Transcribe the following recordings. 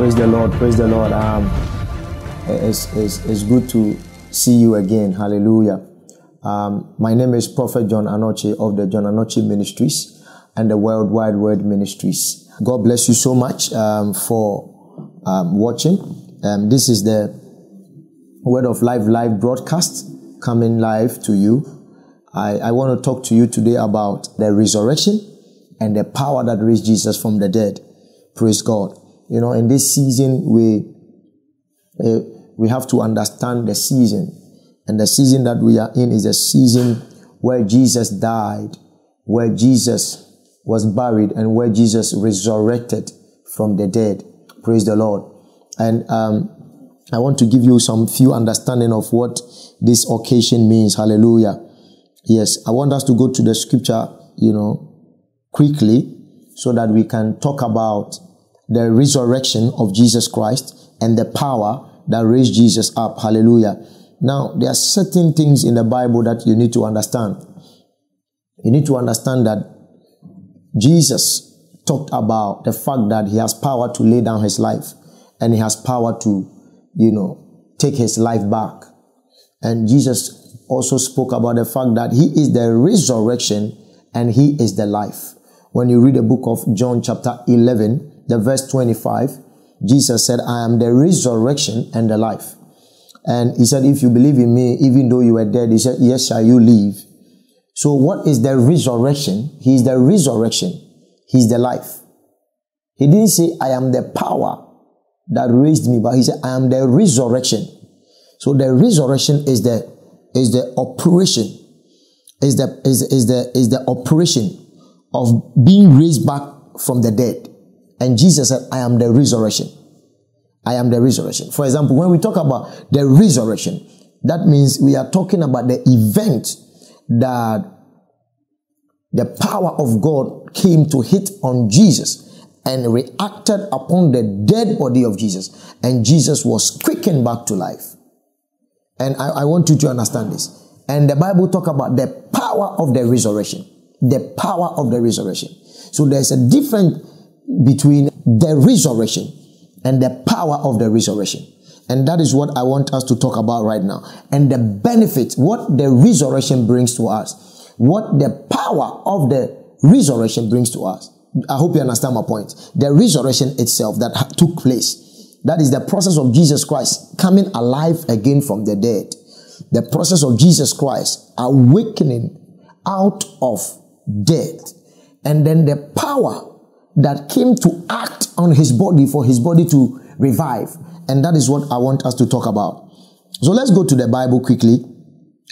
Praise the Lord. Praise the Lord. Um, it's, it's, it's good to see you again. Hallelujah. Um, my name is Prophet John Anokye of the John Anokye Ministries and the Worldwide Word Ministries. God bless you so much um, for um, watching. Um, this is the Word of Life live broadcast coming live to you. I, I want to talk to you today about the resurrection and the power that raised Jesus from the dead. Praise God. You know, in this season, we uh, we have to understand the season, and the season that we are in is a season where Jesus died, where Jesus was buried, and where Jesus resurrected from the dead. Praise the Lord. And um, I want to give you some few understanding of what this occasion means. Hallelujah. Yes, I want us to go to the scripture, you know, quickly so that we can talk about the resurrection of Jesus Christ and the power that raised Jesus up. Hallelujah. Now, there are certain things in the Bible that you need to understand. You need to understand that Jesus talked about the fact that he has power to lay down his life and he has power to, you know, take his life back. And Jesus also spoke about the fact that he is the resurrection and he is the life. When you read the book of John chapter 11, the verse 25, Jesus said, I am the resurrection and the life. And he said, if you believe in me, even though you were dead, he said, yes, shall you live. So what is the resurrection? He is the resurrection. He's the life. He didn't say, I am the power that raised me, but he said, I am the resurrection. So the resurrection is the, is the operation, is the, is, is the, is the operation of being raised back from the dead. And Jesus said, I am the resurrection. I am the resurrection. For example, when we talk about the resurrection, that means we are talking about the event that the power of God came to hit on Jesus and reacted upon the dead body of Jesus. And Jesus was quickened back to life. And I, I want you to understand this. And the Bible talk about the power of the resurrection. The power of the resurrection. So there's a difference between the resurrection and the power of the resurrection. And that is what I want us to talk about right now. And the benefit, what the resurrection brings to us, what the power of the resurrection brings to us. I hope you understand my point. The resurrection itself that took place, that is the process of Jesus Christ coming alive again from the dead. The process of Jesus Christ awakening out of death. And then the power that came to act on his body for his body to revive. And that is what I want us to talk about. So let's go to the Bible quickly.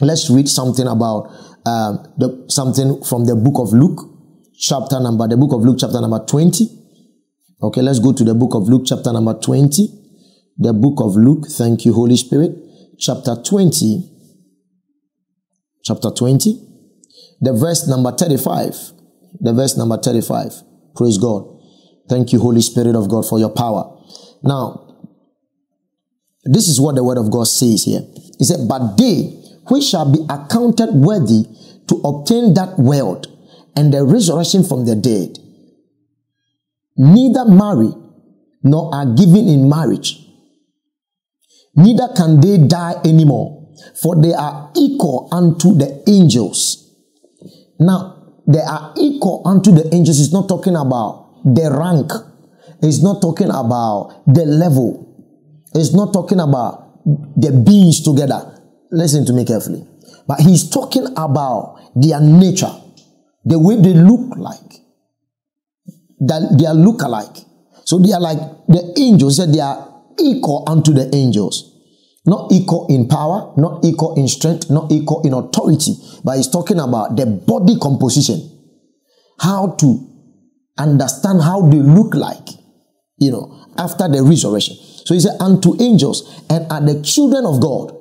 Let's read something about um, the, something from the book of Luke, chapter number, the book of Luke, chapter number 20. Okay, let's go to the book of Luke, chapter number 20. The book of Luke, thank you, Holy Spirit, chapter 20. Chapter 20, the verse number 35. The verse number 35. Praise God. Thank you, Holy Spirit of God, for your power. Now, this is what the word of God says here. He said, But they which shall be accounted worthy to obtain that world and the resurrection from the dead, neither marry nor are given in marriage, neither can they die anymore, for they are equal unto the angels. Now, they are equal unto the angels. It's not talking about the rank. It's not talking about the level. It's not talking about the beings together. Listen to me carefully. But he's talking about their nature, the way they look like. That they are look alike. So they are like the angels, said they are equal unto the angels. Not equal in power, not equal in strength, not equal in authority, but he's talking about the body composition. How to understand how they look like, you know, after the resurrection. So he said, unto angels and are the children of God.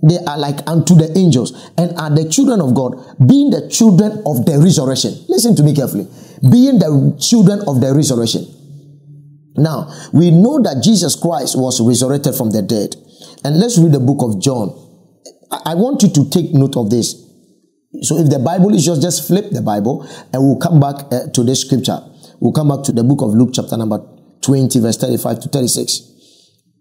They are like unto the angels and are the children of God, being the children of the resurrection. Listen to me carefully. Being the children of the resurrection. Now, we know that Jesus Christ was resurrected from the dead. And let's read the book of John. I want you to take note of this. So if the Bible is just, just flip the Bible and we'll come back uh, to this scripture. We'll come back to the book of Luke chapter number 20, verse 35 to 36.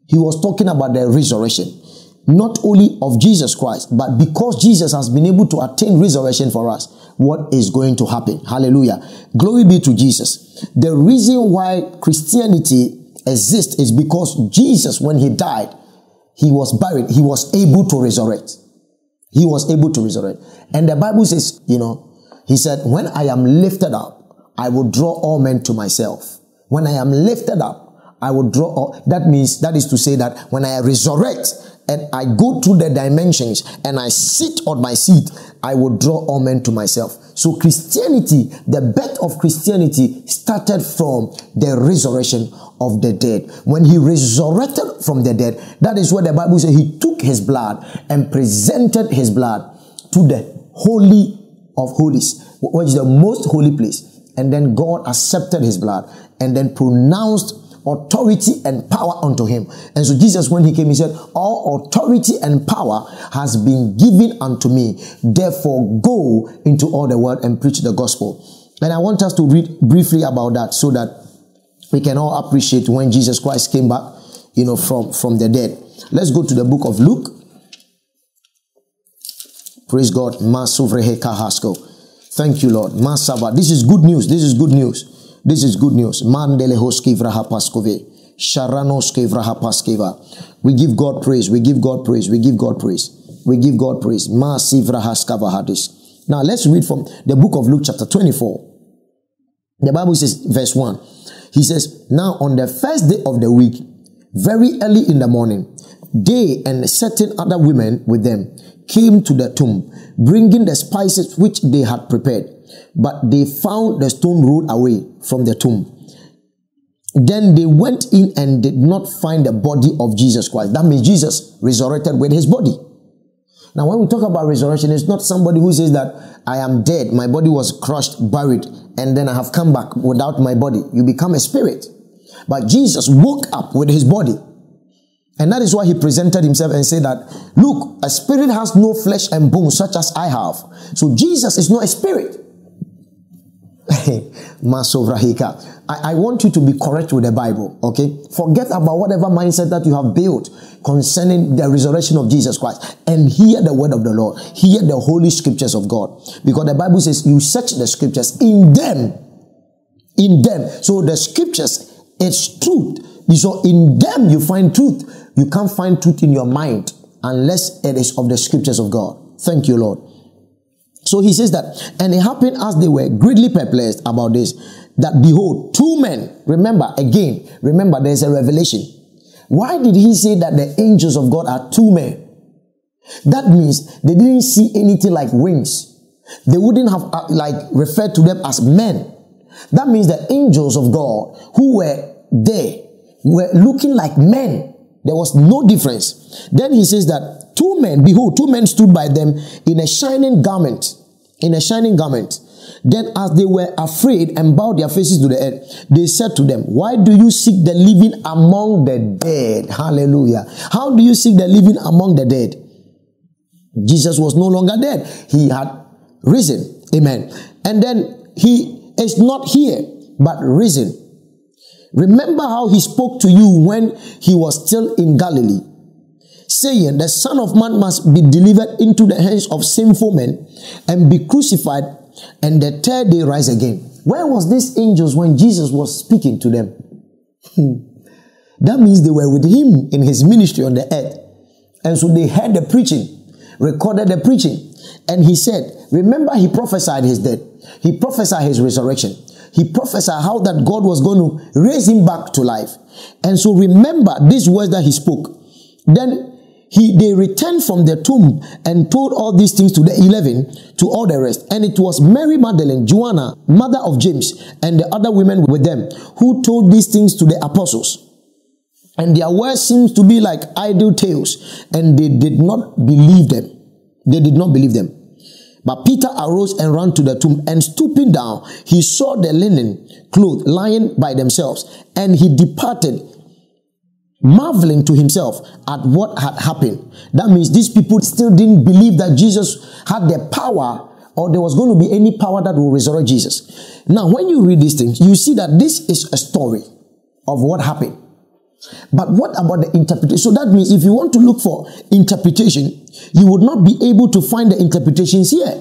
He was talking about the resurrection, not only of Jesus Christ, but because Jesus has been able to attain resurrection for us, what is going to happen? Hallelujah. Glory be to Jesus. The reason why Christianity exists is because Jesus, when he died, he was buried, he was able to resurrect. He was able to resurrect. And the Bible says, you know, he said, When I am lifted up, I will draw all men to myself. When I am lifted up, I will draw all. That means, that is to say that when I resurrect and I go through the dimensions and I sit on my seat, I will draw all men to myself. So Christianity, the birth of Christianity started from the resurrection of the dead. When he resurrected from the dead, that is what the Bible says. He took his blood and presented his blood to the holy of holies, which is the most holy place. And then God accepted his blood and then pronounced authority and power unto him. And so Jesus, when he came, he said, All authority and power has been given unto me. Therefore, go into all the world and preach the gospel. And I want us to read briefly about that so that we can all appreciate when Jesus Christ came back, you know, from, from the dead. Let's go to the book of Luke. Praise God. Thank you, Lord. This is good news. This is good news. This is good news. Mandele hoskivrahapaskove. Sharanoskevrahapaskeva. We give God praise. We give God praise. We give God praise. We give God praise. Masivrahaskavahadis. Now let's read from the book of Luke chapter 24. The Bible says, verse 1. He says, Now on the first day of the week, very early in the morning, they and certain other women with them came to the tomb, bringing the spices which they had prepared. But they found the stone rolled away from the tomb. Then they went in and did not find the body of Jesus Christ. That means Jesus resurrected with his body. Now, when we talk about resurrection, it's not somebody who says that I am dead, my body was crushed, buried, and then I have come back without my body. You become a spirit. But Jesus woke up with his body. And that is why he presented himself and said that, look, a spirit has no flesh and bones such as I have. So Jesus is not a spirit. Masovrahika. I, I want you to be correct with the Bible, okay? Forget about whatever mindset that you have built concerning the resurrection of Jesus Christ and hear the word of the Lord. Hear the holy scriptures of God. Because the Bible says you search the scriptures in them. In them. So the scriptures, it's truth. So in them you find truth. You can't find truth in your mind unless it is of the scriptures of God. Thank you, Lord. So he says that, and it happened as they were greatly perplexed about this, that behold, two men, remember again, remember there's a revelation. Why did he say that the angels of God are two men? That means they didn't see anything like wings. They wouldn't have uh, like referred to them as men. That means the angels of God who were there were looking like men. There was no difference. Then he says that two men, behold, two men stood by them in a shining garment, in a shining garment. Then as they were afraid and bowed their faces to the earth, they said to them, Why do you seek the living among the dead? Hallelujah. How do you seek the living among the dead? Jesus was no longer dead. He had risen. Amen. And then he is not here, but risen. Remember how he spoke to you when he was still in Galilee, saying, The Son of Man must be delivered into the hands of sinful men and be crucified, and the third day rise again. Where was these angels when Jesus was speaking to them? Hmm. that means they were with him in his ministry on the earth. And so they heard the preaching, recorded the preaching. And he said, Remember, he prophesied his death, he prophesied his resurrection he prophesied how that God was going to raise him back to life. And so remember these words that he spoke. Then he they returned from the tomb and told all these things to the eleven, to all the rest. And it was Mary Magdalene, Joanna, mother of James, and the other women with them, who told these things to the apostles. And their words seems to be like idle tales, and they did not believe them. They did not believe them. But Peter arose and ran to the tomb, and stooping down, he saw the linen clothes lying by themselves, and he departed, marveling to himself at what had happened. That means these people still didn't believe that Jesus had the power or there was going to be any power that will resurrect Jesus. Now, when you read these things, you see that this is a story. of what happened. But what about the interpretation? So that means if you want to look for interpretation, you would not be able to find the interpretations here.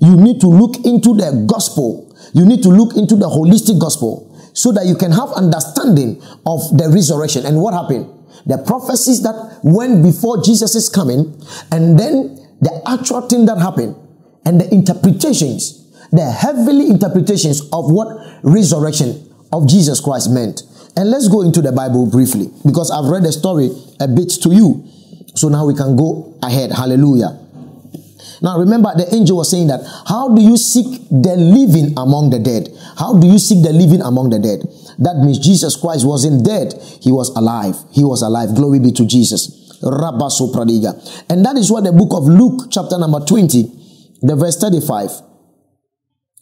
You need to look into the gospel. You need to look into the holistic gospel so that you can have understanding of the resurrection and what happened. The prophecies that went before Jesus coming, and then the actual thing that happened, and the interpretations, the heavily interpretations of what resurrection of Jesus Christ meant. And let's go into the Bible briefly because I've read the story a bit to you. So now we can go ahead. Hallelujah. Now remember, the angel was saying that, How do you seek the living among the dead? How do you seek the living among the dead? That means Jesus Christ wasn't dead, he was alive. He was alive. Glory be to Jesus. Rabba Sopradiga. And that is what the book of Luke, chapter number 20, the verse 35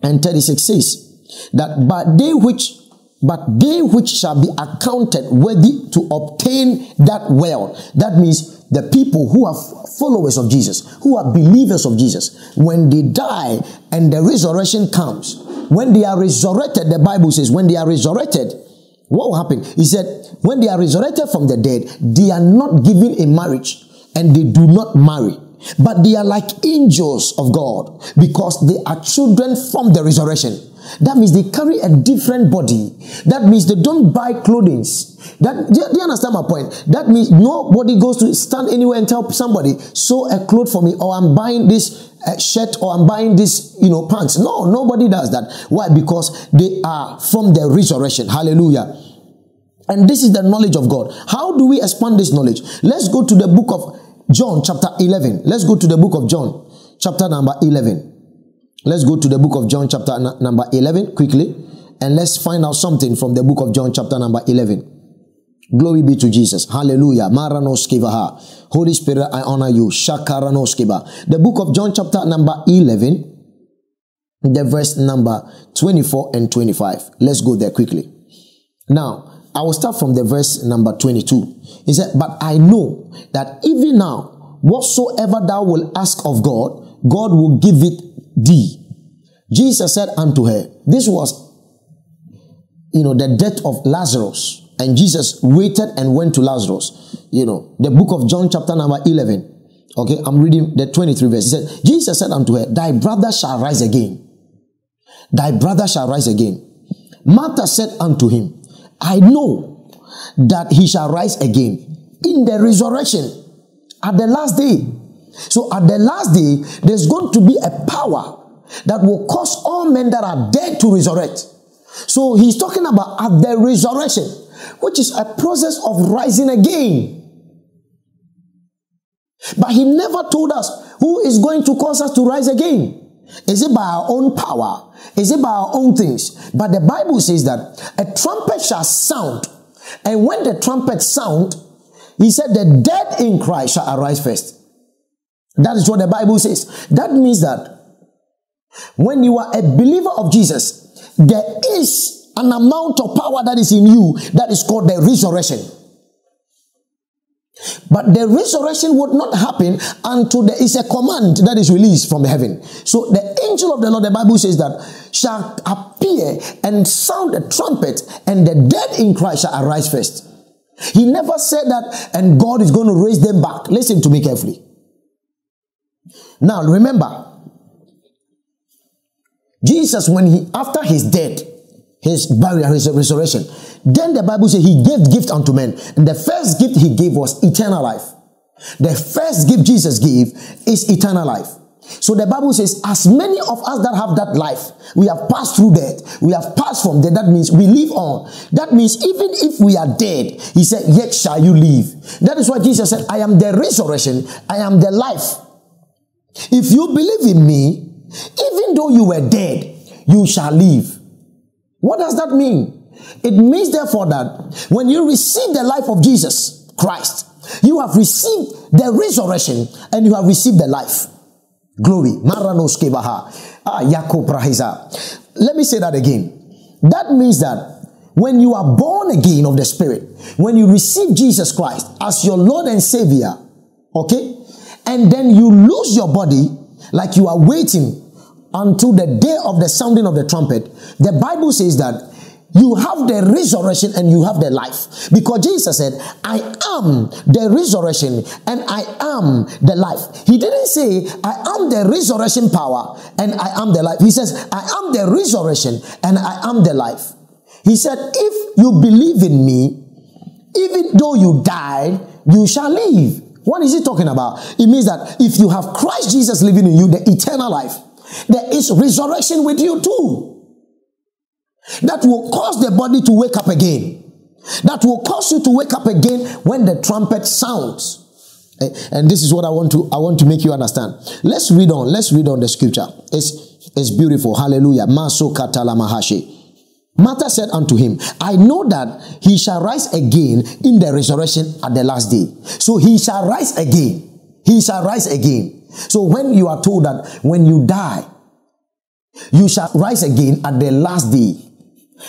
and 36 says that but they which but they which shall be accounted worthy to obtain that wealth. That means the people who are followers of Jesus who are believers of Jesus when they die and the resurrection comes when they are resurrected the bible says when they are resurrected what will happen? He said when they are resurrected from the dead they are not given a marriage and they do not marry but they are like angels of God because they are children from the resurrection. That means they carry a different body. That means they don't buy clothing. That do you, understand my point? That means nobody goes to stand anywhere and tell somebody, sew a cloth for me, or I'm buying this uh, shirt, or I'm buying this, you know, pants. No, nobody does that. Why? Because they are from the resurrection. Hallelujah. And this is the knowledge of God. How do we expand this knowledge? Let's go to the book of John chapter 11. Let's go to the book of John chapter number 11. Let's go to the book of John chapter number 11 quickly and let's find out something from the book of John chapter number 11. Glory be to Jesus. Hallelujah. Maranoskivaha. Holy Spirit, I honor you. Shakaranoskiva. The book of John chapter number 11, the verse number 24 and 25. Let's go there quickly. Now, I will start from the verse number 22. He said, But I know that even now, whatsoever thou wilt ask of God, God will give it thee. Jesus said unto her, This was, you know, the death of Lazarus. And Jesus waited and went to Lazarus. You know, the book of John, chapter number 11. Okay, I'm reading the 23 verse. He said, Jesus said unto her, Thy brother shall rise again. Thy brother shall rise again. Martha said unto him, I know that he shall rise again in the resurrection at the last day. So at the last day, there's going to be a power that will cause all men that are dead to resurrect. So he's talking about at the resurrection, which is a process of rising again. But he never told us who is going to cause us to rise again. Is it by our own power? Is it by our own things? But the Bible says that a trumpet shall sound. And when the trumpet sound, he said the dead in Christ shall arise first. That is what the Bible says. That means that when you are a believer of Jesus, there is an amount of power that is in you that is called the resurrection. But the resurrection would not happen until there is a command that is released from heaven. So the angel of the Lord, the Bible says that, shall appear and sound a trumpet, and the dead in Christ shall arise first. He never said that, and God is going to raise them back. Listen to me carefully. Now remember, Jesus, when he after his death, his burial, his resurrection, then the Bible says he gave gift unto men. And the first gift he gave was eternal life. The first gift Jesus gave is eternal life. So the Bible says, as many of us that have that life, we have passed through death. We have passed from death. That means we live on. That means even if we are dead, he said, yet shall you live. That is why Jesus said, I am the resurrection. I am the life. If you believe in me, even though you were dead, you shall live. What does that mean? It means therefore that when you receive the life of Jesus Christ, you have received the resurrection and you have received the life. Glory. Maranos. Ah, Let me say that again. That means that when you are born again of the Spirit, when you receive Jesus Christ as your Lord and Savior, okay, and then you lose your body like you are waiting until the day of the sounding of the trumpet, the Bible says that you have the resurrection and you have the life. Because Jesus said, I am the resurrection and I am the life. He didn't say, I am the resurrection power and I am the life. He says, I am the resurrection and I am the life. He said, if you believe in me, even though you die, you shall live. What is he talking about? It means that if you have Christ Jesus living in you, the eternal life, there is resurrection with you too that will cause the body to wake up again. That will cause you to wake up again when the trumpet sounds. Eh, and this is what I want to I want to make you understand. Let's read on. Let's read on the scripture. It's it's beautiful. Hallelujah. Maso katala mahashi. Martha said unto him, I know that he shall rise again in the resurrection at the last day. So he shall rise again. He shall rise again. So when you are told that when you die, you shall rise again at the last day,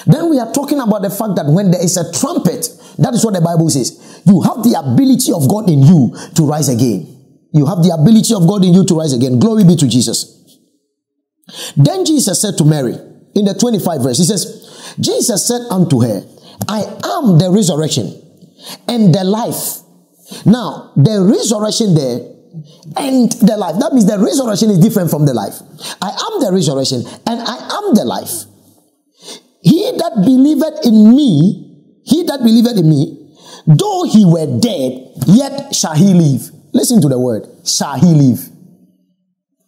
then we are talking about the fact that when there is a trumpet, that is what the Bible says. You have the ability of God in you to rise again. You have the ability of God in you to rise again. Glory be to Jesus. Then Jesus said to Mary in the 25 verse, He says, Jesus said unto her, I am the resurrection and the life. Now, the resurrection there and the life. That means the resurrection is different from the life. I am the resurrection and I am the life. He that believeth in me, he that believeth in me, though he were dead, yet shall he live. Listen to the word, shall he live.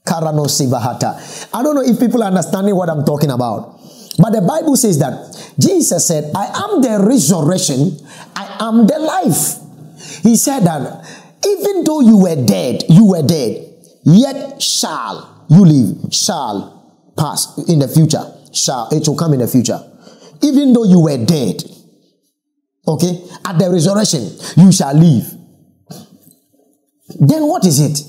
Karano Sivahata. I don't know if people are understanding what I'm talking about. But the Bible says that Jesus said, I am the resurrection, I am the life. He said that even though you were dead, you were dead, yet shall you live, shall pass in the future shall, it will come in the future. Even though you were dead, okay, at the resurrection, you shall live. Then what is it?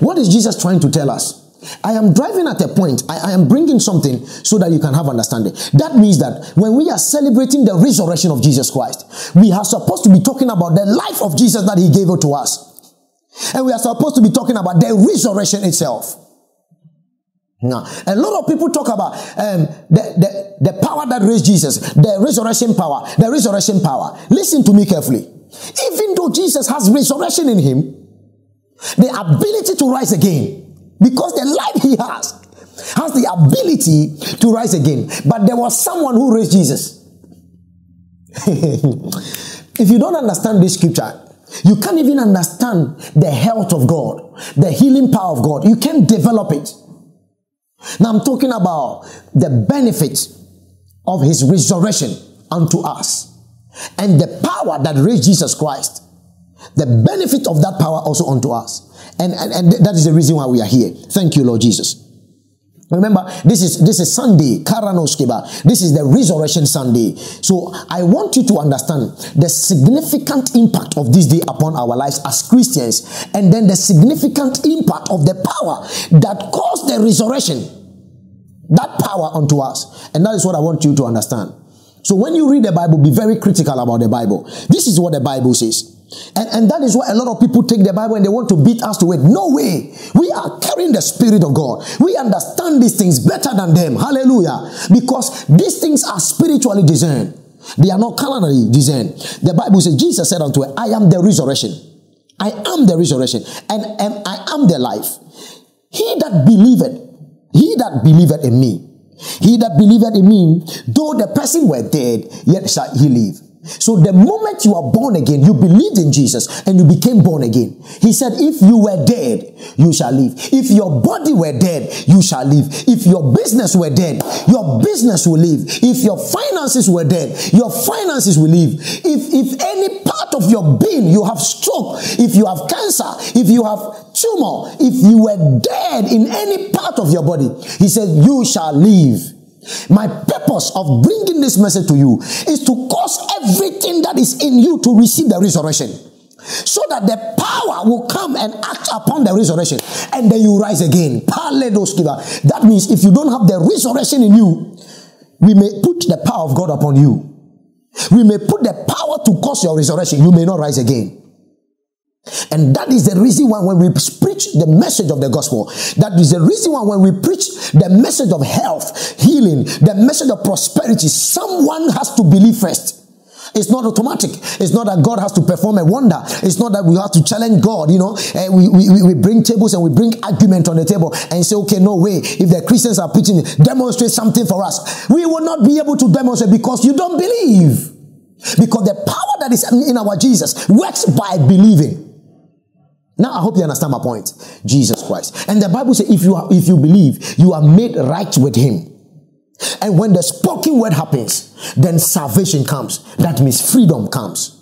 What is Jesus trying to tell us? I am driving at a point. I, I, am bringing something so that you can have understanding. That means that when we are celebrating the resurrection of Jesus Christ, we are supposed to be talking about the life of Jesus that He gave to us. And we are supposed to be talking about the resurrection itself. Now, a lot of people talk about um, the, the, the power that raised Jesus, the resurrection power, the resurrection power. Listen to me carefully. Even though Jesus has resurrection in him, the ability to rise again, because the life he has, has the ability to rise again. But there was someone who raised Jesus. if you don't understand this scripture, you can't even understand the health of God, the healing power of God. You can't develop it. Now I'm talking about the benefit of his resurrection unto us and the power that raised Jesus Christ. The benefit of that power also unto us. And, and, and that is the reason why we are here. Thank you, Lord Jesus. Remember, this is this is Sunday, Karanoskeba. This is the resurrection Sunday. So I want you to understand the significant impact of this day upon our lives as Christians, and then the significant impact of the power that caused the resurrection. That power unto us. And that is what I want you to understand. So when you read the Bible, be very critical about the Bible. This is what the Bible says. And, and that is why a lot of people take the Bible and they want to beat us to it. No way. We are carrying the Spirit of God. We understand these things better than them. Hallelujah. Because these things are spiritually discerned. They are not carnally discerned. The Bible says, Jesus said unto her, I am the resurrection. I am the resurrection. And, and I am the life. He that believeth, he that believeth in me, he that believeth in me, though the person were dead, yet shall he live. So the moment you are born again, you believed in Jesus and you became born again. He said, if you were dead, you shall live. If your body were dead, you shall live. If your business were dead, your business will live. If your finances were dead, your finances will live. If, if any part of your being, you have stroke, if you have cancer, if you have tumor, if you were dead in any part of your body, he said, you shall live. My purpose of bringing this message to you is to cause everything that is in you to receive the resurrection. So that the power will come and act upon the resurrection and then you rise again. That means if you don't have the resurrection in you, we may put the power of God upon you. We may put the power to cause your resurrection. You may not rise again. And that is the reason why when we preach the message of the gospel, that is the reason why when we preach the message of health, healing, the message of prosperity, someone has to believe first. It's not automatic. It's not that God has to perform a wonder. It's not that we have to challenge God, you know. Eh, and we, we, we bring tables and we bring argument on the table and say, okay, no way. If the Christians are preaching, demonstrate something for us. We will not be able to demonstrate because you don't believe. Because the power that is in our Jesus works by believing. Now I hope you understand my point. Jesus Christ. And the Bible says if you are, if you believe, you are made right with him. And when the spoken word happens, then salvation comes. That means freedom comes.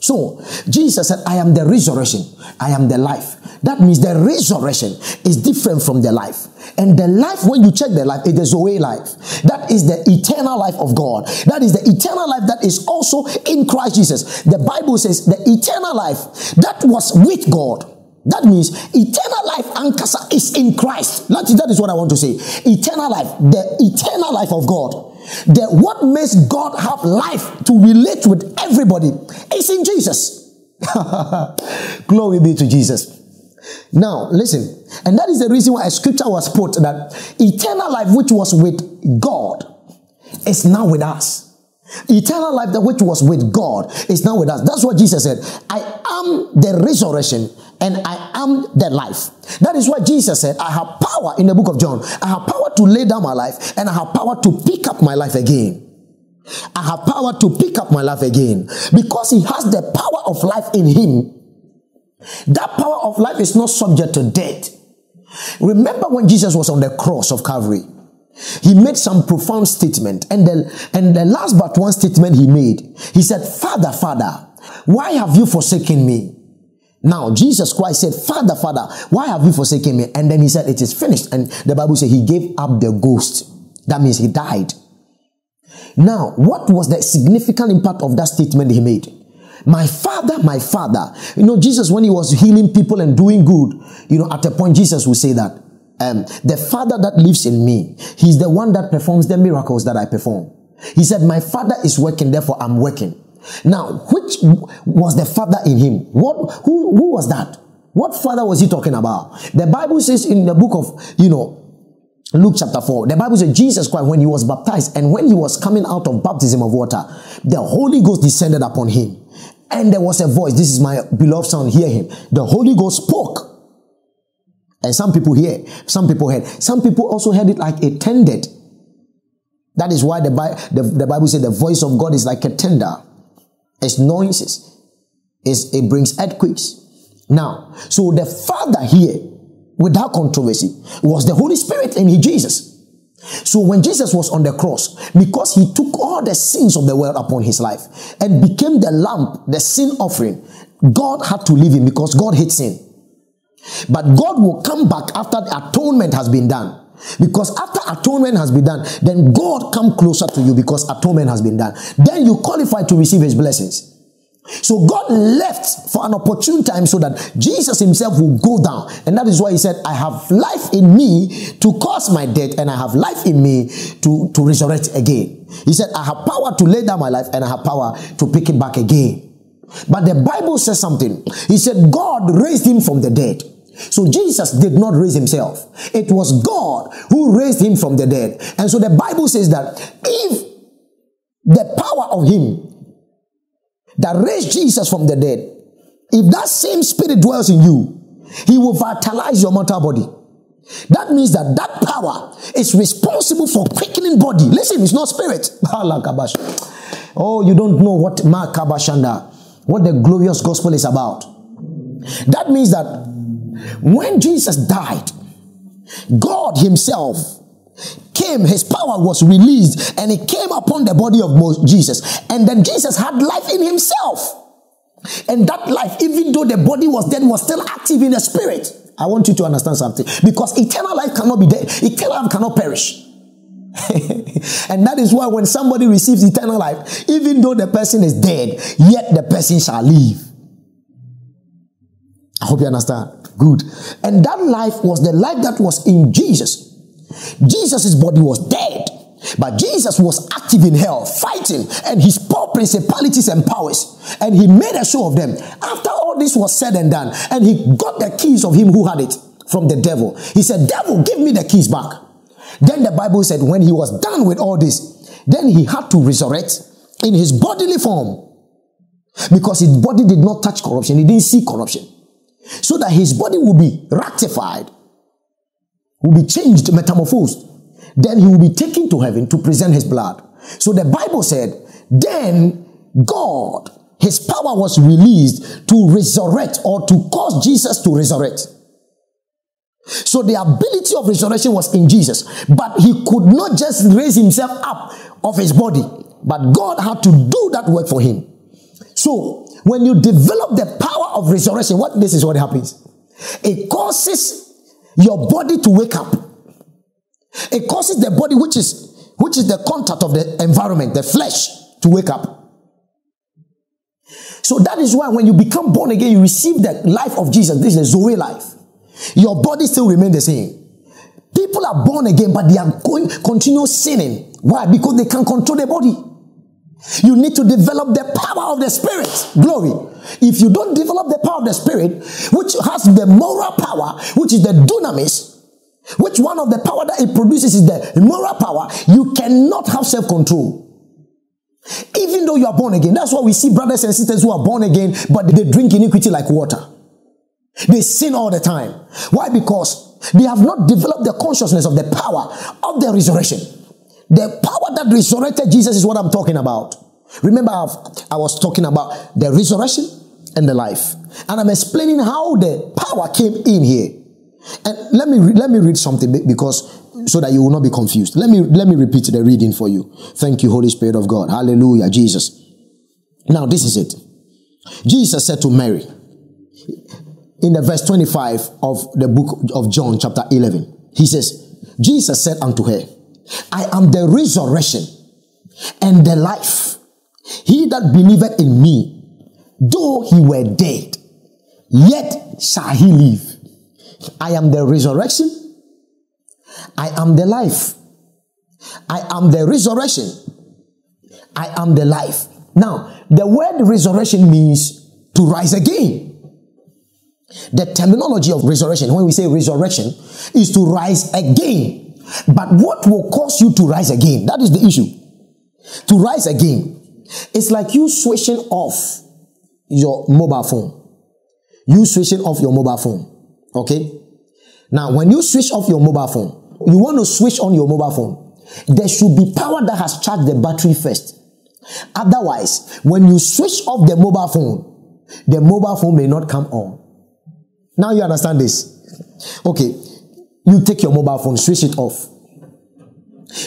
So Jesus said, I am the resurrection. I am the life. That means the resurrection is different from the life. And the life, when you check the life, it is Zoe life. That is the eternal life of God. That is the eternal life that is also in Christ Jesus. The Bible says the eternal life that was with God that means eternal life ankasa is in Christ. That, that is what I want to say. Eternal life, the eternal life of God. The what makes God have life to relate with everybody is in Jesus. Glory be to Jesus. Now, listen, and that is the reason why a scripture was put that eternal life which was with God is now with us. Eternal life that which was with God is now with us. That's what Jesus said. I am the resurrection and I am the life. That is why Jesus said, I have power in the book of John. I have power to lay down my life and I have power to pick up my life again. I have power to pick up my life again because he has the power of life in him. That power of life is not subject to death. Remember when Jesus was on the cross of Calvary? He made some profound statement and the, and the last but one statement he made, he said, Father, Father, why have you forsaken me? Now, Jesus Christ said, Father, Father, why have you forsaken me? And then he said, It is finished. And the Bible said he gave up the ghost. That means he died. Now, what was the significant impact of that statement he made? My father, my father. You know, Jesus, when he was healing people and doing good, you know, at a point, Jesus would say that, um, the father that lives in me, he's the one that performs the miracles that I perform. He said, my father is working, therefore I'm working. Now, which was the father in him? What, who, who was that? What father was he talking about? The Bible says in the book of, you know, Luke chapter 4, the Bible says Jesus Christ, when he was baptized and when he was coming out of baptism of water, the Holy Ghost descended upon him. And there was a voice, this is my beloved son, hear him. The Holy Ghost spoke. And some people hear, some people heard. Some people also heard it like a tended. That is why the, the, the Bible says the voice of God is like a tender. It's noises. It's, it brings earthquakes. Now, so the Father here, without controversy, was the Holy Spirit and He Jesus. So when Jesus was on the cross, because he took all the sins of the world upon his life and became the lamp, the sin offering, God had to leave him because God hates sin. But God will come back after the atonement has been done. Because after atonement has been done, then God come closer to you because atonement has been done. Then you qualify to receive his blessings. So God left for an opportune time so that Jesus himself will go down. And that is why he said, I have life in me to cause my death and I have life in me to, to resurrect again. He said, I have power to lay down my life and I have power to pick it back again. But the Bible says something. He said, God raised him from the dead. So Jesus did not raise himself. It was God who raised him from the dead. And so the Bible says that if the power of him that raised Jesus from the dead, if that same spirit dwells in you, he will vitalize your mortal body. That means that that power is responsible for quickening body. Listen, it's not spirit. oh, you don't know what Makabashanda, what the glorious gospel is about. That means that when Jesus died, God Himself came, His power was released, and it came upon the body of Jesus. And then Jesus had life in Himself. And that life, even though the body was dead, was still active in the spirit. I want you to understand something. Because eternal life cannot be dead, eternal life cannot perish. and that is why when somebody receives eternal life, even though the person is dead, yet the person shall live. I hope you understand. Good. And that life was the life that was in Jesus. Jesus' body was dead, But Jesus was active in hell, fighting, and he spoke principalities and powers, and he made a show of them. After all this was said and done, and he got the keys of him who had it from the devil. He said, Devil, give me the keys back. Then the Bible said, when he was done with all this, then he had to resurrect in his bodily form because his body did not touch corruption, he didn't see corruption. So that his body will be rectified, will be changed, metamorphosed. Then he will be taken to heaven to present his blood. So the Bible said, then God, his power was released to resurrect or to cause Jesus to resurrect. So the ability of resurrection was in Jesus, but he could not just raise himself up of his body, but God had to do that work for him. So when you develop the power of resurrection, what this is what happens. It causes your body to wake up. It causes the body, which is which is the contact of the environment, the flesh, to wake up. So that is why when you become born again, you receive the life of Jesus. This is a Zoe life. Your body still remain the same. People are born again, but they are going continue sinning. Why? Because they can't control their body. You need to develop the power of the spirit. Glory. If you don't develop the power of the spirit, which has the moral power, which is the dunamis, which one of the power that it produces is the moral power, you cannot have self-control. Even though you are born again. That's why we see brothers and sisters who are born again, but they drink iniquity like water. They sin all the time. Why? Because they have not developed the consciousness of the power of the resurrection. The power that resurrected Jesus is what I'm talking about. Remember, I've, i was talking about the resurrection and the life. And I'm explaining how the power came in here. And let me, let me read something because so that you will not be confused. Let me, let me repeat the reading for you. Thank you, Holy Spirit of God. Hallelujah, Jesus. Now, this is it. Jesus said to Mary in the verse 25 of the book of John, chapter 11, he says, Jesus said unto her, I am the resurrection and the life. He that believeth in me, though he were dead, yet shall he live. I am the resurrection. I am the life. I am the resurrection. I am the life. Now, the word resurrection means to rise again. The terminology of resurrection, when we say resurrection, is to rise again. But what will cause you to rise again? That is the issue. To rise again. It's like you switching off your mobile phone. You switching off your mobile phone. Okay? Now, when you switch off your mobile phone, you want to switch on your mobile phone. There should be power that has charged the battery first. Otherwise, when you switch off the mobile phone, the mobile phone may not come on. Now you understand this. Okay, you take your mobile phone, switch it off.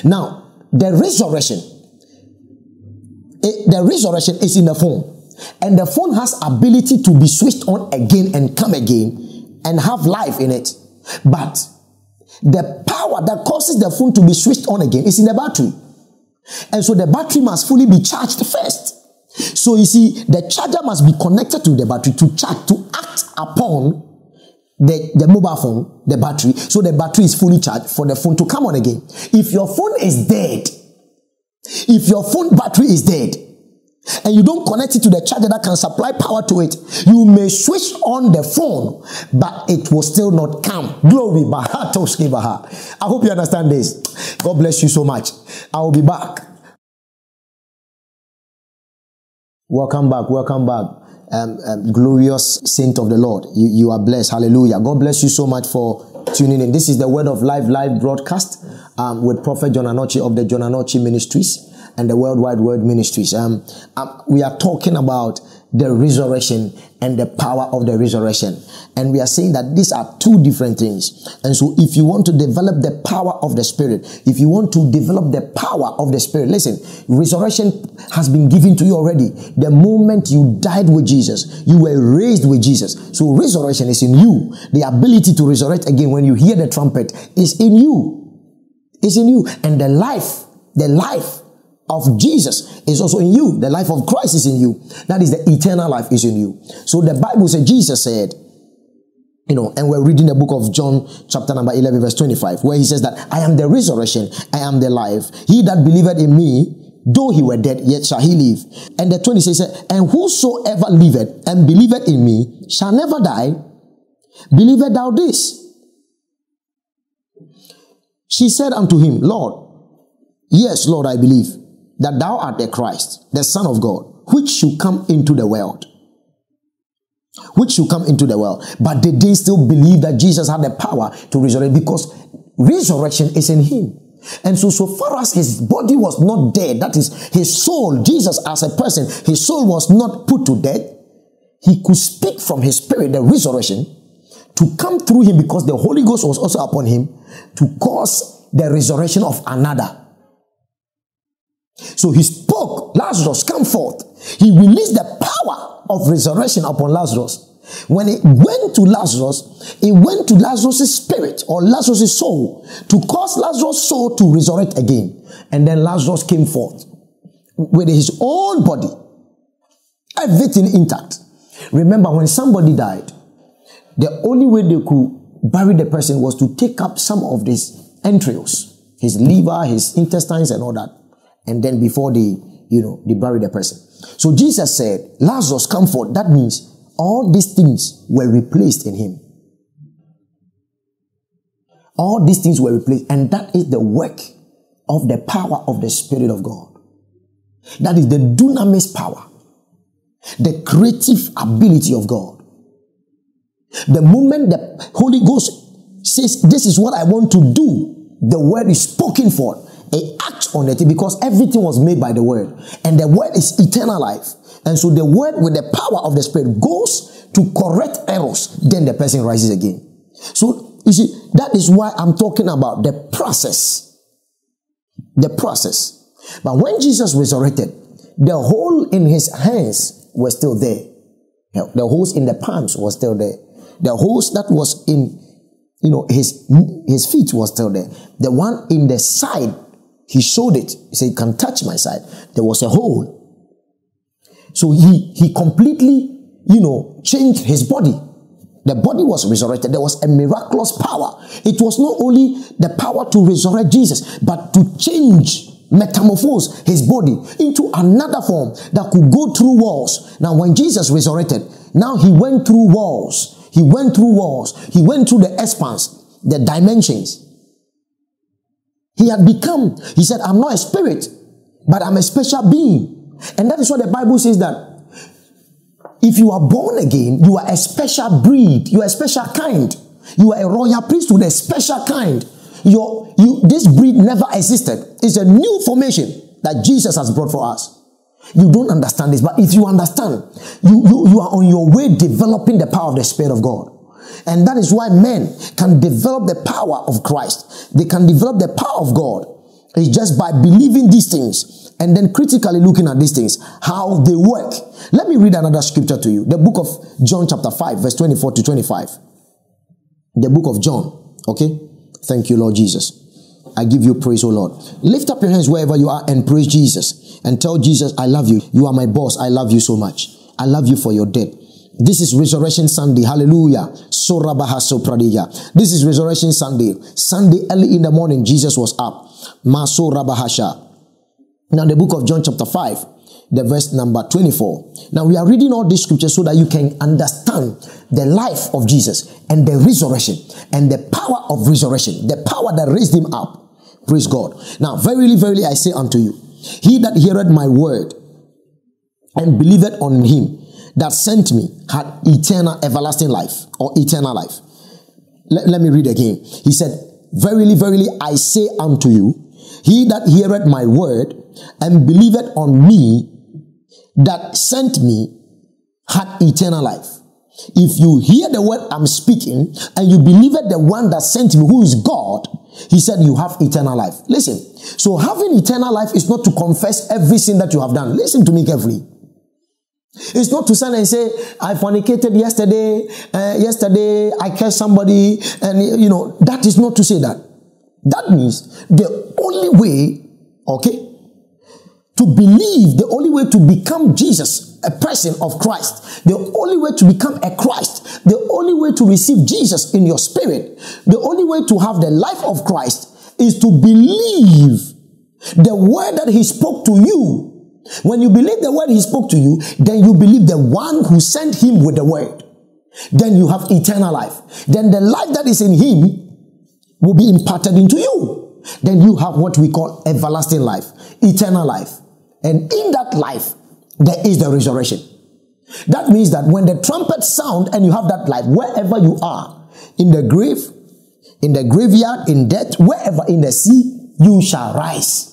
Now, the resurrection, it, the resurrection is in the phone. And the phone has ability to be switched on again and come again and have life in it. But the power that causes the phone to be switched on again is in the battery. And so the battery must fully be charged first. So you see, the charger must be connected to the battery to charge, to act upon the, the mobile phone, the battery, so the battery is fully charged for the phone to come on again. If your phone is dead, if your phone battery is dead, and you don't connect it to the charger that can supply power to it, you may switch on the phone, but it will still not come. Glory. I hope you understand this. God bless you so much. I will be back. Welcome back. Welcome back um, um, glorious saint of the Lord. You, you are blessed. Hallelujah. God bless you so much for tuning in. This is the Word of Life live broadcast um, with Prophet John Anokye of the John Anokye Ministries and the Worldwide Word Ministries. Um, um, we are talking about the resurrection and the power of the resurrection. And we are saying that these are two different things. And so if you want to develop the power of the spirit, if you want to develop the power of the spirit, listen, resurrection has been given to you already. The moment you died with Jesus, you were raised with Jesus. So resurrection is in you. The ability to resurrect again when you hear the trumpet is in you. It's in you. And the life, the life of Jesus is also in you. The life of Christ is in you. That is the eternal life is in you. So the Bible said, Jesus said, you know, and we're reading the book of John, chapter number 11, verse 25, where he says that I am the resurrection, I am the life. He that believeth in me, though he were dead, yet shall he live. And the 26 says, And whosoever liveth and believeth in me shall never die. Believeth thou this? She said unto him, Lord, yes, Lord, I believe that thou art the Christ, the Son of God, which should come into the world which should come into the world. But they didn't still believe that Jesus had the power to resurrect because resurrection is in him. And so, so far as his body was not dead, that is his soul, Jesus as a person, his soul was not put to death, he could speak from his spirit, the resurrection, to come through him because the Holy Ghost was also upon him to cause the resurrection of another. So he spoke, Lazarus, come forth. He released the power of resurrection upon Lazarus. When it went to Lazarus, it went to Lazarus' spirit or Lazarus' soul to cause Lazarus' soul to resurrect again. And then Lazarus came forth with his own body, everything intact. Remember, when somebody died, the only way they could bury the person was to take up some of his entrails, his liver, his intestines, and all that. And then before they, you know, they bury the person. So Jesus said, Lazarus, come forth. That means all these things were replaced in him. All these things were replaced. And that is the work of the power of the Spirit of God. That is the dunamis power, the creative ability of God. The moment the Holy Ghost says, This is what I want to do, the word is spoken for. It acts on it because everything was made by the word. And the word is eternal life. And so the word with the power of the spirit goes to correct errors. Then the person rises again. So you see, that is why I'm talking about the process. The process. But when Jesus resurrected, the hole in his hands was still there. The holes in the palms was still there. The holes that was in, you know, his, his feet was still there. The one in the side he showed it. He said, You can touch my side. There was a hole. So he, he completely, you know, changed his body. The body was resurrected. There was a miraculous power. It was not only the power to resurrect Jesus, but to change, metamorphose his body into another form that could go through walls. Now, when Jesus resurrected, now he went through walls. He went through walls. He went through the expanse, the dimensions. He had become, he said, I'm not a spirit, but I'm a special being. And that is what the Bible says that if you are born again, you are a special breed, you are a special kind. You are a royal priesthood, a special kind. Your, you, this breed never existed. It's a new formation that Jesus has brought for us. You don't understand this, but if you understand, you, you, you are on your way developing the power of the Spirit of God. And that is why men can develop the power of Christ. They can develop the power of God. It's just by believing these things and then critically looking at these things, how they work. Let me read another scripture to you. The book of John, chapter 5, verse 24 to 25. The book of John. Okay? Thank you, Lord Jesus. I give you praise, O Lord. Lift up your hands wherever you are and praise Jesus and tell Jesus, I love you. You are my boss. I love you so much. I love you for your death. This is Resurrection Sunday. Hallelujah. This is Resurrection Sunday. Sunday early in the morning, Jesus was up. Maso Rabahasha. Now, the book of John, chapter 5, the verse number 24. Now, we are reading all these scriptures so that you can understand the life of Jesus and the resurrection and the power of resurrection, the power that raised him up. Praise God. Now, verily, verily, I say unto you, he that heareth my word and believeth on him that sent me had eternal, everlasting life or eternal life. Let, let me read again. He said, Verily, verily, I say unto you, he that heareth my word and believeth on me that sent me had eternal life. If you hear the word I'm speaking and you believe it, the one that sent me, who is God, he said you have eternal life. Listen. So having eternal life is not to confess every sin that you have done. Listen to me carefully. It's not to stand and say, I fornicated yesterday, uh, yesterday I cursed somebody, and you know, that is not to say that. That means the only way, okay, to believe, the only way to become Jesus a person of Christ, the only way to become a Christ, the only way to receive Jesus in your spirit, the only way to have the life of Christ is to believe the word that he spoke to you. When you believe the word he spoke to you, then you believe the one who sent him with the word. Then you have eternal life. Then the life that is in him will be imparted into you. Then you have what we call everlasting life, eternal life. And in that life, there is the resurrection. That means that when the trumpet sound and you have that life, wherever you are, in the grave, in the graveyard, in death, wherever in the sea, you shall rise.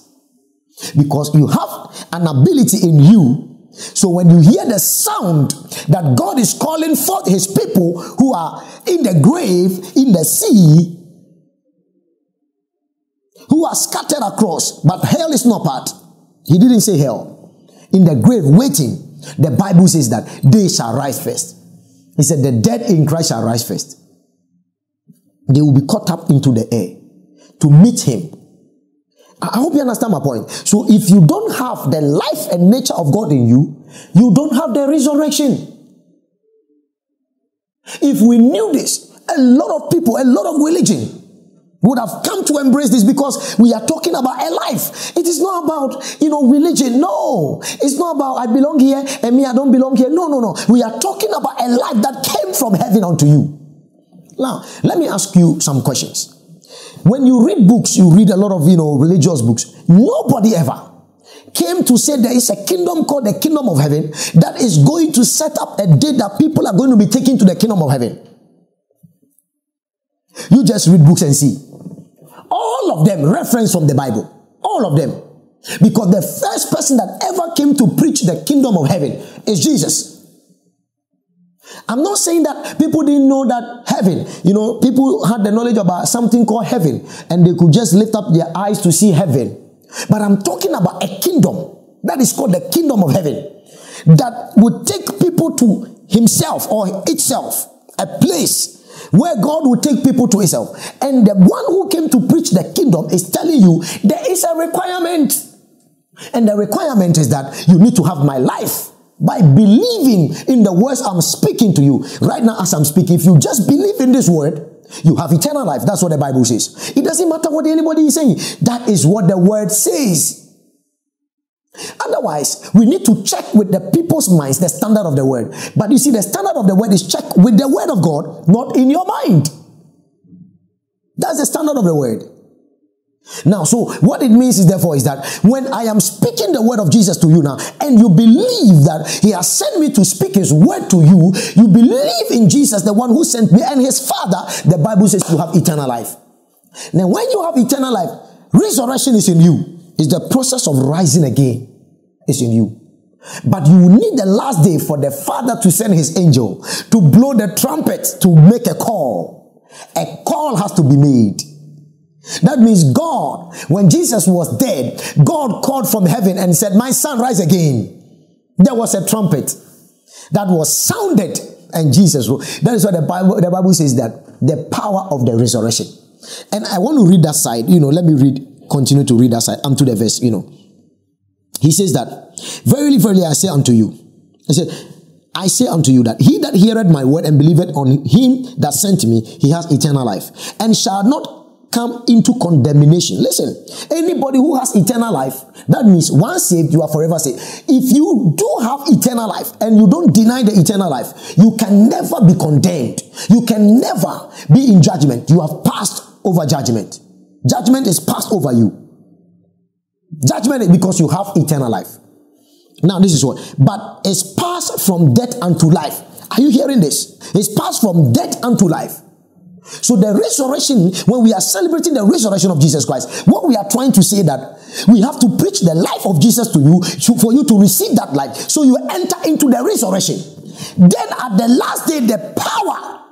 Because you have an ability in you. So when you hear the sound that God is calling forth his people who are in the grave, in the sea, who are scattered across, but hell is not part. He didn't say hell. In the grave, waiting, the Bible says that they shall rise first. He said, The dead in Christ shall rise first. They will be caught up into the air to meet him. I hope you understand my point. So, if you don't have the life and nature of God in you, you don't have the resurrection. If we knew this, a lot of people, a lot of religion would have come to embrace this because we are talking about a life. It is not about, you know, religion. No. It's not about I belong here and me, I don't belong here. No, no, no. We are talking about a life that came from heaven unto you. Now, let me ask you some questions. When you read books, you read a lot of, you know, religious books. Nobody ever came to say there is a kingdom called the kingdom of heaven that is going to set up a day that people are going to be taken to the kingdom of heaven. You just read books and see. All of them reference from the Bible. All of them. Because the first person that ever came to preach the kingdom of heaven is Jesus. I'm not saying that people didn't know that heaven, you know, people had the knowledge about something called heaven and they could just lift up their eyes to see heaven. But I'm talking about a kingdom that is called the kingdom of heaven that would take people to himself or itself, a place where God will take people to himself. And the one who came to preach the kingdom is telling you there is a requirement. And the requirement is that you need to have my life by believing in the words I'm speaking to you. Right now, as I'm speaking, if you just believe in this word, you have eternal life. That's what the Bible says. It doesn't matter what anybody is saying. That is what the word says. Otherwise, we need to check with the people's minds the standard of the word. But you see, the standard of the word is checked with the word of God, not in your mind. That's the standard of the word. Now, so what it means is therefore is that when I am speaking the word of Jesus to you now, and you believe that he has sent me to speak his word to you, you believe in Jesus, the one who sent me, and his father, the Bible says you have eternal life. Now, when you have eternal life, resurrection is in you. It's the process of rising again is in you. But you need the last day for the Father to send his angel to blow the trumpet to make a call. A call has to be made. That means God, when Jesus was dead, God called from heaven and said, My son, rise again. There was a trumpet that was sounded, and Jesus. That is what the Bible, the Bible says that the power of the resurrection. And I want to read that side. You know, let me read continue to read that side. To the verse, you know. He says that, Verily, verily, I say unto you. I said, I say unto you that he that heareth my word and believeth on him that sent me, he has eternal life, and shall not come into condemnation. Listen, anybody who has eternal life, that means once saved, you are forever saved. If you do have eternal life and you don't deny the eternal life, you can never be condemned. You can never be in judgment. You have passed over judgment. Judgment is passed over you. Judgment is because you have eternal life. Now, this is what, but it's passed from death unto life. Are you hearing this? It's passed from death unto life. So the resurrection, when we are celebrating the resurrection of Jesus Christ, what we are trying to say that we have to preach the life of Jesus to you for you to receive that life. So you enter into the resurrection. Then at the last day, the power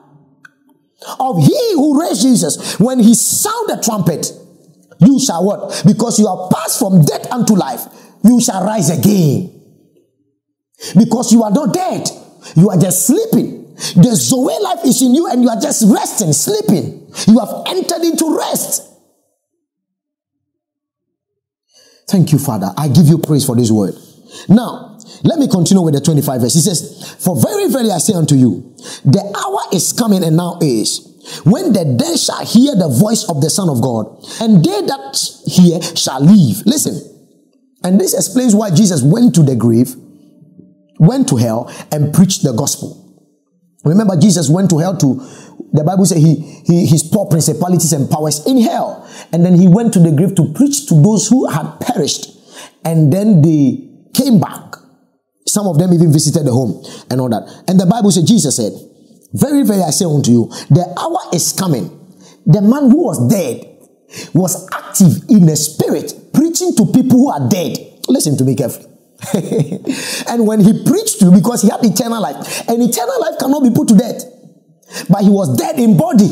of he who raised Jesus, when he sound the trumpet, you shall what? Because you are passed from death unto life, you shall rise again. Because you are not dead, you are just sleeping. The Zoe life is in you and you are just resting, sleeping. You have entered into rest. Thank you, Father. I give you praise for this word. Now, Let me continue with the 25 verse. He says, For very, very I say unto you, the hour is coming and now is when the dead shall hear the voice of the Son of God, and they that hear shall live. Listen. And this explains why Jesus went to the grave, went to hell, and preached the gospel. Remember, Jesus went to hell to, the Bible says he, he, his poor principalities and powers in hell. And then he went to the grave to preach to those who had perished. And then they came back. Some of them even visited the home and all that. And the Bible said, Jesus said, Very, very I say unto you, the hour is coming. The man who was dead was active in the spirit, preaching to people who are dead. Listen to me carefully. and when he preached to you, because he had eternal life, and eternal life cannot be put to death, but he was dead in body.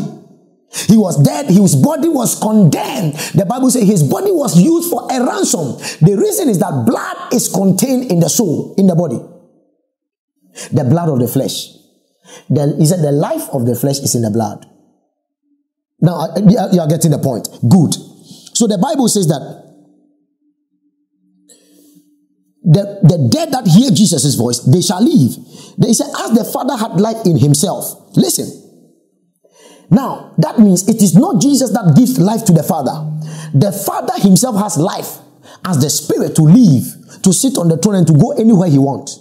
He was dead, his body was condemned. The Bible says his body was used for a ransom. The reason is that blood is contained in the soul, in the body. The blood of the flesh. The, he said the life of the flesh is in the blood. Now, uh, you are getting the point. Good. So the Bible says that the, the dead that hear Jesus' voice, they shall live. They said, as the Father had life in himself. Listen. Now, that means it is not Jesus that gives life to the Father. The Father himself has life as the Spirit to live, to sit on the throne and to go anywhere he wants.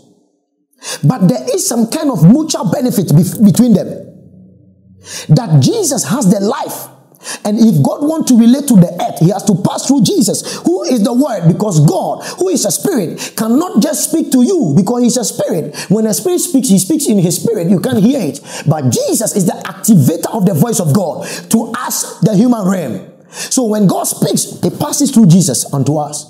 But there is some kind of mutual benefit between them. That Jesus has the life and if God wants to relate to the earth, he has to pass through Jesus, who is the word, because God, who is a spirit, cannot just speak to you because he's a spirit. When a spirit speaks, he speaks in his spirit. You can't hear it. But Jesus is the activator of the voice of God to us, the human realm. So when God speaks, it passes through Jesus unto us.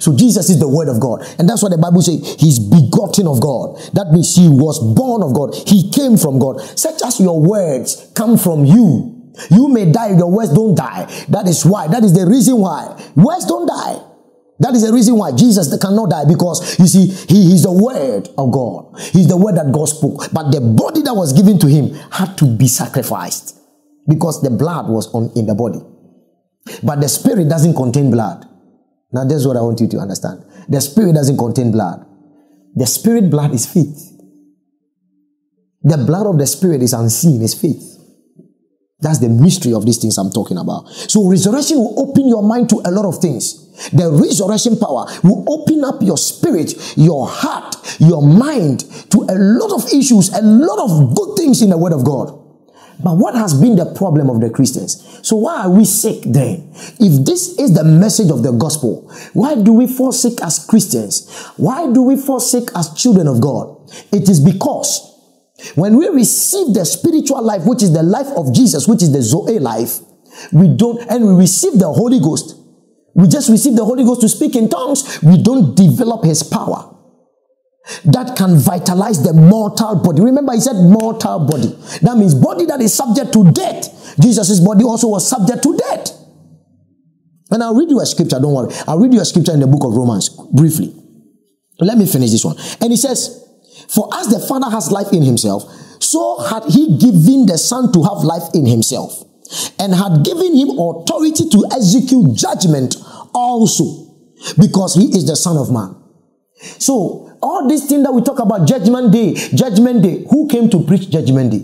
So Jesus is the word of God. And that's what the Bible says. He's begotten of God. That means he was born of God. He came from God. Such as your words come from you. You may die, your words don't die. That is why. That is the reason why. Words don't die. That is the reason why Jesus cannot die because you see, he is the word of God. He's the word that God spoke. But the body that was given to him had to be sacrificed because the blood was on in the body. But the spirit doesn't contain blood. Now, that's what I want you to understand. The spirit doesn't contain blood. The spirit blood is faith. The blood of the spirit is unseen, is faith. That's the mystery of these things I'm talking about. So resurrection will open your mind to a lot of things. The resurrection power will open up your spirit, your heart, your mind to a lot of issues, a lot of good things in the Word of God. But what has been the problem of the Christians? So why are we sick then? If this is the message of the gospel, why do we fall sick as Christians? Why do we fall sick as children of God? It is because when we receive the spiritual life, which is the life of Jesus, which is the Zoe life, we don't, and we receive the Holy Ghost. We just receive the Holy Ghost to speak in tongues. We don't develop His power that can vitalize the mortal body. Remember, He said mortal body. That means body that is subject to death. Jesus' body also was subject to death. And I'll read you a scripture, don't worry. I'll read you a scripture in the book of Romans briefly. Let me finish this one. And he says, for as the Father has life in himself, so had he given the Son to have life in himself, and had given him authority to execute judgment also, because he is the Son of Man. So, all these things that we talk about, judgment day, judgment day, who came to preach judgment day?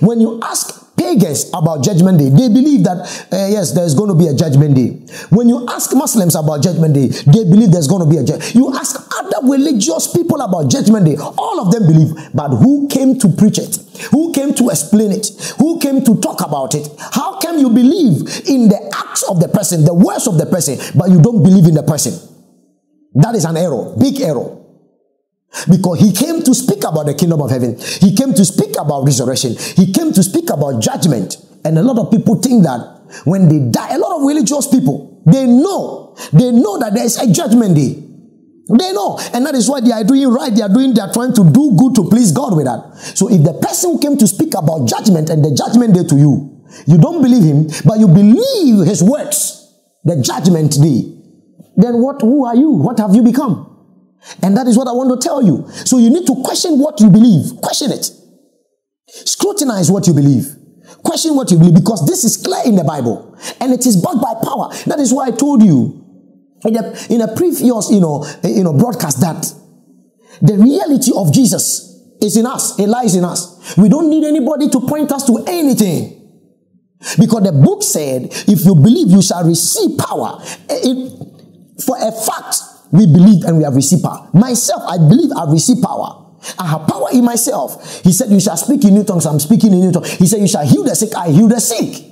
When you ask pagans about judgment day. They believe that uh, yes there's going to be a judgment day. When you ask muslims about judgment day they believe there's going to be a judgment you ask other religious people about judgment day all of them believe but who came to preach it? Who came to explain it? Who came to talk about it? How can you believe in the acts of the person the words of the person but you don't believe in the person? That is an error big error because he came to speak about the kingdom of heaven. He came to speak about resurrection. He came to speak about judgment. And a lot of people think that when they die, a lot of religious people, they know, they know that there is a judgment day. They know. And that is why they are doing right. They are doing, they are trying to do good to please God with that. So if the person who came to speak about judgment and the judgment day to you, you don't believe him, but you believe his words, the judgment day, then what, who are you? What have you become? And that is what I want to tell you. So you need to question what you believe. Question it. Scrutinize what you believe. Question what you believe because this is clear in the Bible and it is backed by power. That is why I told you in a, in a previous, you know, you know, broadcast that The reality of Jesus is in us. It lies in us. We don't need anybody to point us to anything. Because the book said, if you believe, you shall receive power. Eh, it, for a fact, we believe and we have received power. Myself, I believe I've received power. I have power in myself. He said, You shall speak in new tongues. I'm speaking in new tongues. He said, You shall heal the sick. I heal the sick.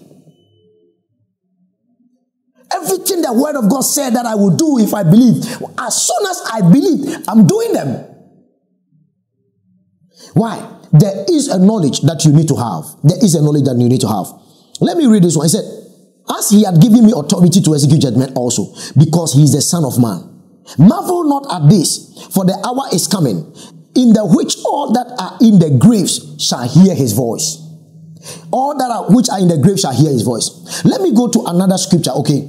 Everything the word of God said that I will do if I believe, as soon as I believe, I'm doing them. Why? There is a knowledge that you need to have. There is a knowledge that you need to have. Let me read this one. He said, As he had given me authority to execute judgment also, because he is the Son of Man. Marvel not at this, for the hour is coming, in the which all that are in the graves shall hear his voice. All that are which are in the grave shall hear his voice. Let me go to another scripture, okay?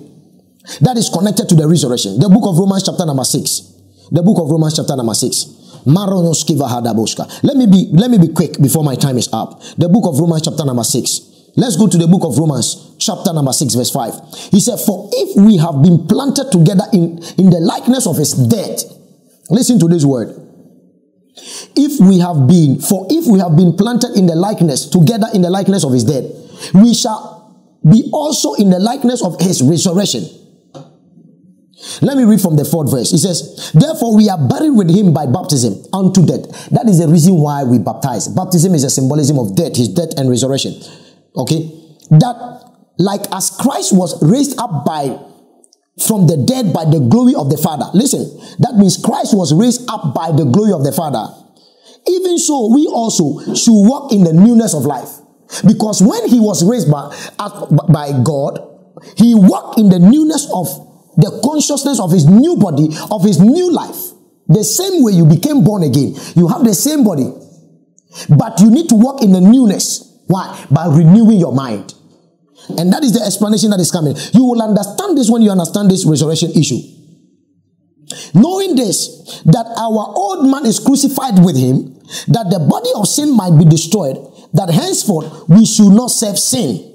That is connected to the resurrection. The book of Romans, chapter number six. The book of Romans, chapter number six. Let me be let me be quick before my time is up. The book of Romans, chapter number six. Let's go to the book of Romans, chapter number 6, verse 5. He said, For if we have been planted together in, in the likeness of his death, listen to this word. If we have been, for if we have been planted in the likeness, together in the likeness of his death, we shall be also in the likeness of his resurrection. Let me read from the fourth verse. It says, Therefore we are buried with him by baptism unto death. That is the reason why we baptize. Baptism is a symbolism of death, his death and resurrection. Okay? That like as Christ was raised up by from the dead by the glory of the Father. Listen, that means Christ was raised up by the glory of the Father. Even so, we also should walk in the newness of life. Because when he was raised by, by God, he walked in the newness of the consciousness of his new body, of his new life. The same way you became born again. You have the same body. But you need to walk in the newness. Why? By renewing your mind. And that is the explanation that is coming. You will understand this when you understand this resurrection issue. Knowing this, that our old man is crucified with him, that the body of sin might be destroyed, that henceforth we should not serve sin.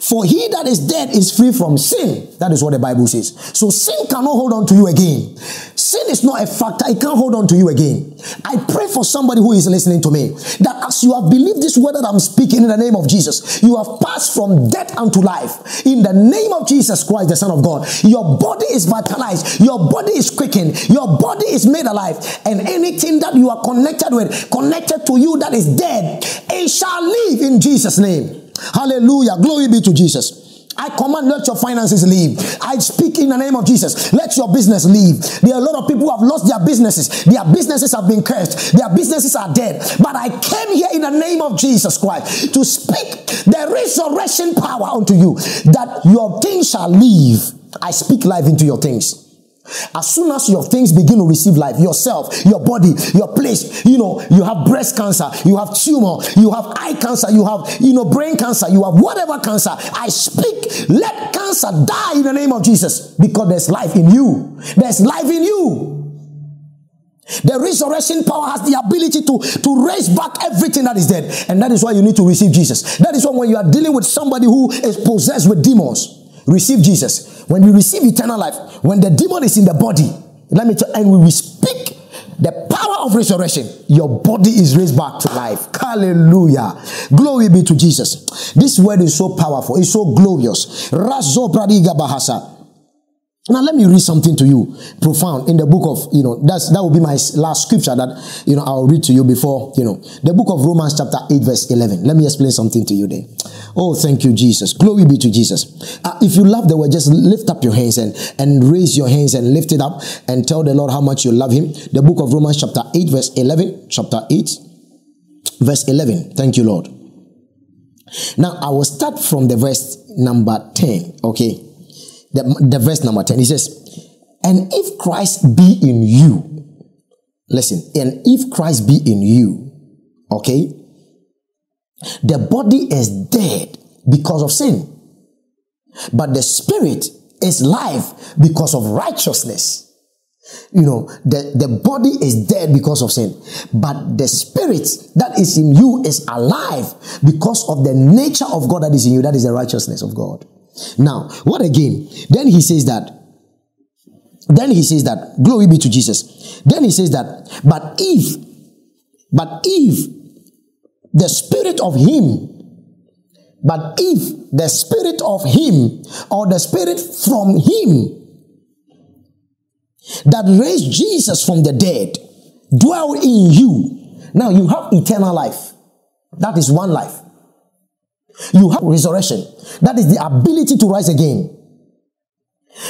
For he that is dead is free from sin. That is what the Bible says. So sin cannot hold on to you again. Sin is not a factor. It can't hold on to you again. I pray for somebody who is listening to me that as you have believed this word that I'm speaking in the name of Jesus, you have passed from death unto life. In the name of Jesus Christ, the Son of God, your body is vitalized. Your body is quickened. Your body is made alive. And anything that you are connected with, connected to you that is dead, it shall live in Jesus' name. Hallelujah. Glory be to Jesus. I command, let your finances leave. I speak in the name of Jesus. Let your business leave. There are a lot of people who have lost their businesses. Their businesses have been cursed. Their businesses are dead. But I came here in the name of Jesus Christ to speak the resurrection power unto you that your things shall leave. I speak life into your things. As soon as your things begin to receive life, yourself, your body, your place, you know, you have breast cancer, you have tumor, you have eye cancer, you have, you know, brain cancer, you have whatever cancer. I speak, let cancer die in the name of Jesus because there's life in you. There's life in you. The resurrection power has the ability to, to raise back everything that is dead. And that is why you need to receive Jesus. That is why when you are dealing with somebody who is possessed with demons, receive Jesus. When we receive eternal life, when the demon is in the body, let me tell and we speak the power of resurrection, your body is raised back to life. Hallelujah. Glory be to Jesus. This word is so powerful, it's so glorious. Bahasa. Now let me read something to you, profound in the book of you know that's that will be my last scripture that you know I'll read to you before you know the book of Romans chapter eight verse eleven. Let me explain something to you there. Oh, thank you, Jesus. Glory be to Jesus. Uh, if you love the word, just lift up your hands and and raise your hands and lift it up and tell the Lord how much you love Him. The book of Romans chapter eight verse eleven. Chapter eight verse eleven. Thank you, Lord. Now I will start from the verse number ten. Okay the, the verse number 10. He says, And if Christ be in you, listen, and if Christ be in you, okay, the body is dead because of sin, but the spirit is life because of righteousness. You know, the, the body is dead because of sin, but the spirit that is in you is alive because of the nature of God that is in you. That is the righteousness of God. Now, what again? Then he says that Then he says that, glory be to Jesus. Then he says that, but if, but if the spirit of him, but if the spirit of him or the spirit from him that raised Jesus from the dead dwell in you, now you have eternal life. That is one life. You have resurrection. That is the ability to rise again.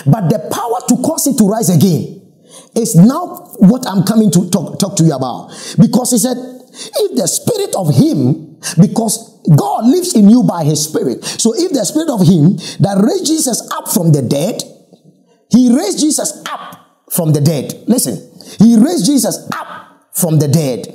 But the power to cause it to rise again is now what I'm coming to talk, talk to you about. Because he said, if the spirit of him, because God lives in you by his spirit. So if the spirit of him that raised Jesus up from the dead, he raised Jesus up from the dead. Listen, he raised Jesus up from the dead.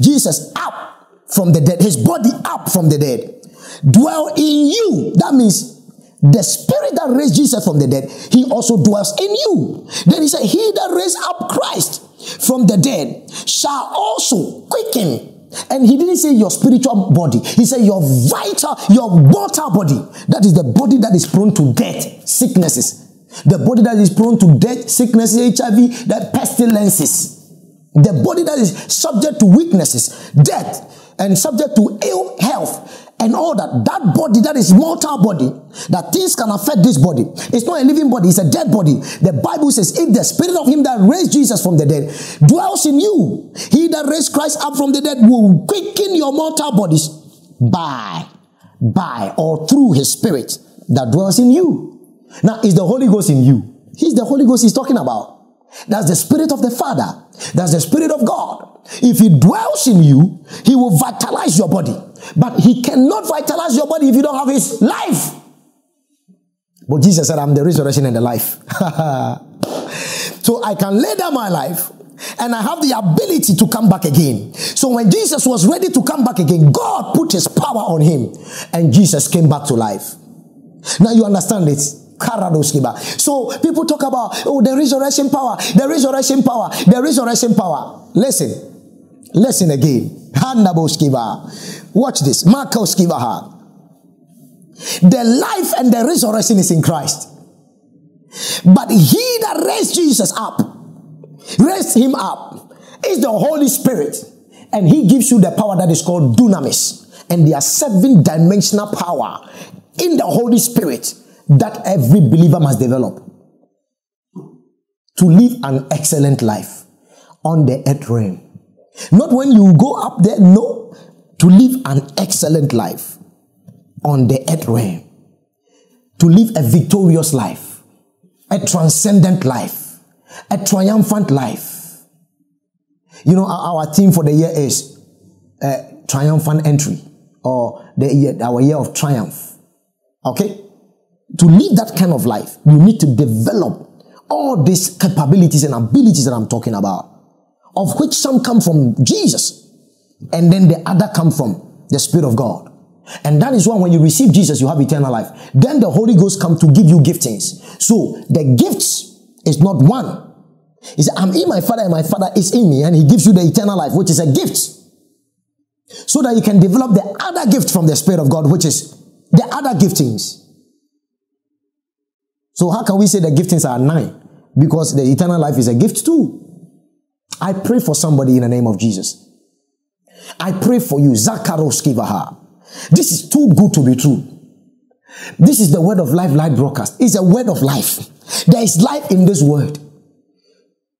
Jesus up from the dead, his body up from the dead. Dwell in you. That means the spirit that raised Jesus from the dead, he also dwells in you. Then he said, He that raised up Christ from the dead shall also quicken. And he didn't say your spiritual body. He said your vital, your mortal body. That is the body that is prone to death, sicknesses. The body that is prone to death, sicknesses, HIV, the pestilences. The body that is subject to weaknesses, death, and subject to ill health and all that, that body that is mortal body, that things can affect this body. It's not a living body, it's a dead body. The Bible says, if the spirit of him that raised Jesus from the dead dwells in you, he that raised Christ up from the dead will quicken your mortal bodies by, by, or through his spirit that dwells in you. Now, is the Holy Ghost in you? He's the Holy Ghost he's talking about. That's the Spirit of the Father. That's the Spirit of God. If He dwells in you, He will vitalize your body. But He cannot vitalize your body if you don't have His life. But Jesus said, I'm the resurrection and the life. so I can lay down my life and I have the ability to come back again. So when Jesus was ready to come back again, God put His power on Him and Jesus came back to life. Now you understand it. So people talk about, oh, the resurrection power, the resurrection power, the resurrection power. Listen, listen again. Watch this. The life and the resurrection is in Christ. But he that raised Jesus up, raised him up, is the Holy Spirit. And he gives you the power that is called dunamis. And there are seven dimensional power in the Holy Spirit that every believer must develop to live an excellent life on the earth realm. Not when you go up there, no, to live an excellent life on the earth realm. To live a victorious life, a transcendent life, a triumphant life. You know, our, theme for the year is uh, triumphant entry or the year, our year of triumph. Okay? to live that kind of life, you need to develop all these capabilities and abilities that I'm talking about, of which some come from Jesus, and then the other come from the Spirit of God. And that is why when you receive Jesus, you have eternal life. Then the Holy Ghost come to give you giftings. So the gifts is not one. He said, I'm in my Father and my Father is in me, and He gives you the eternal life, which is a gift. So that you can develop the other gift from the Spirit of God, which is the other giftings. So how can we say the giftings are nine? Because the eternal life is a gift too. I pray for somebody in the name of Jesus. I pray for you, Zakaros Kivaha. This is too good to be true. This is the word of life, live broadcast. It's a word of life. There is life in this word.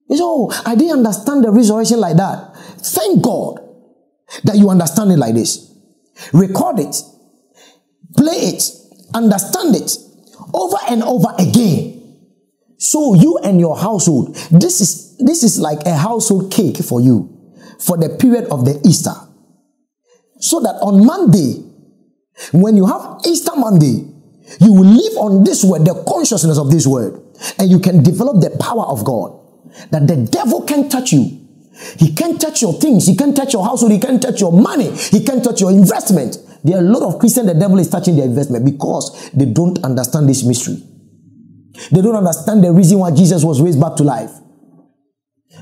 You know, I didn't understand the resurrection like that. Thank God that you understand it like this. Record it, play it, understand it, over and over again. So you and your household, this is this is like a household cake for you for the period of the Easter. So that on Monday, when you have Easter Monday, you will live on this word, the consciousness of this word, and you can develop the power of God. That the devil can't touch you. He can't touch your things. He can't touch your household. He can't touch your money. He can't touch your investment. There are a lot of Christians, the devil is touching their investment because they don't understand this mystery. They don't understand the reason why Jesus was raised back to life.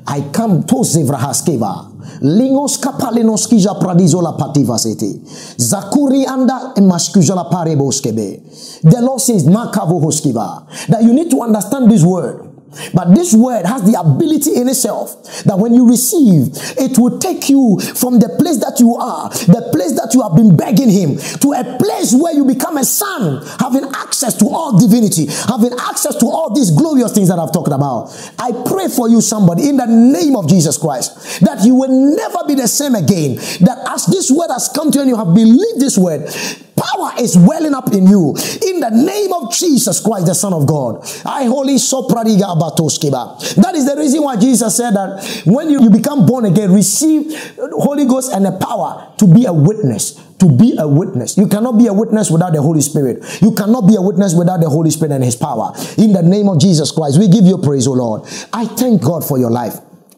I come to Zevrahaskeva. Lingos kapalinos kija pradizola pativa sete. Zakuri anda emaskujala pareboskebe. The Lord says, Makavo hoskiva. That you need to understand this word. But this word has the ability in itself that when you receive, it will take you from the place that you are, the place that you have been begging Him, to a place where you become a son, having access to all divinity, having access to all these glorious things that I've talked about. I pray for you, somebody, in the name of Jesus Christ, that you will never be the same again. That as this word has come to you and you have believed this word, power is welling up in you in the name of Jesus Christ, the Son of God. I holy sopradiga abatoskiba. That is the reason why Jesus said that when you, you become born again, receive Holy Ghost and the power to be a witness. To be a witness. You cannot be a witness without the Holy Spirit. You cannot be a witness without the Holy Spirit and His power. In the name of Jesus Christ, we give you praise, O Lord. I thank God for your life.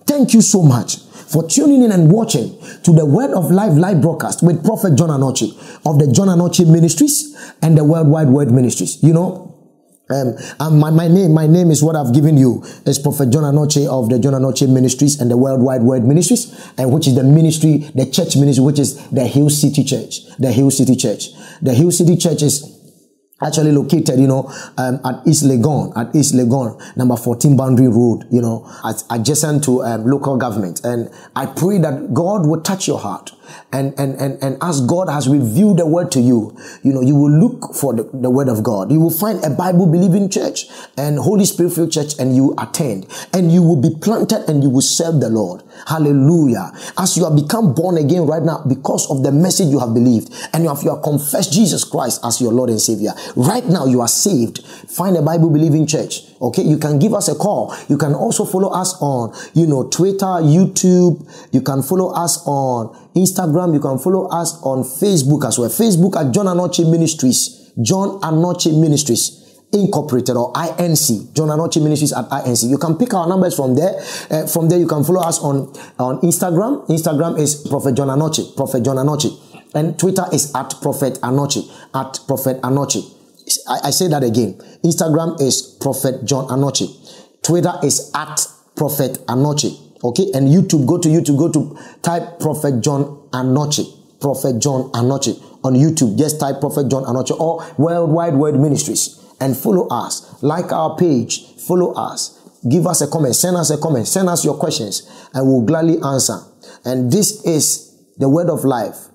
Thank you so much for tuning in and watching to the Word of Life live broadcast with Prophet John Anokye of the John Anokye Ministries and the Worldwide Word Ministries. You know, um, um, my, my name, my name is what I've given you. Is Prophet John Anokye of the John Anokye Ministries and the Worldwide Word Ministries, and which is the ministry, the church ministry, which is the Hill City Church. The Hill City Church. The Hill City Church is actually located, you know, um, at East Legon, at East Legon, number 14 Boundary Road, you know, adjacent to um, local government. And I pray that God will touch your heart and, and, and, and as God has revealed the word to you, you know, you will look for the, the word of God. You will find a Bible believing church and Holy Spirit filled church and you attend and you will be planted and you will serve the Lord. Hallelujah. As you have become born again right now because of the message you have believed and you have, you have confessed Jesus Christ as your Lord and Savior. Right now you are saved. Find a Bible believing church. Okay. You can give us a call. You can also follow us on, you know, Twitter, YouTube. You can follow us on Instagram. You can follow us on Facebook as well. Facebook at John Anokye Ministries. John Anokye Ministries. Incorporated or INC, John Anokye Ministries at INC. You can pick our numbers from there. Uh, from there, you can follow us on, on Instagram. Instagram is Prophet John Anokye, Prophet John Anokye. And Twitter is at Prophet Anokye, at Prophet Anokye. I, I say that again. Instagram is Prophet John Anokye. Twitter is at Prophet Anokye. Okay, and YouTube, go to YouTube, go to type Prophet John Anokye. Prophet John Anokye on YouTube. Just type Prophet John Anokye or Worldwide Word Ministries and follow us. Like our page, follow us. Give us a comment, send us a comment, send us your questions, and we'll gladly answer. And this is the word of life,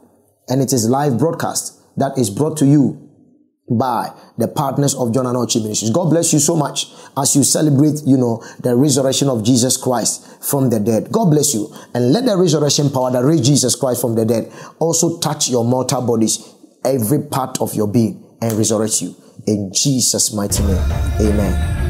and it is live broadcast that is brought to you by the partners of John Anokye Ministries. God bless you so much as you celebrate, you know, the resurrection of Jesus Christ from the dead. God bless you. And let the resurrection power that raised Jesus Christ from the dead also touch your mortal bodies, every part of your being, and resurrect you. In Jesus' mighty name. Amen.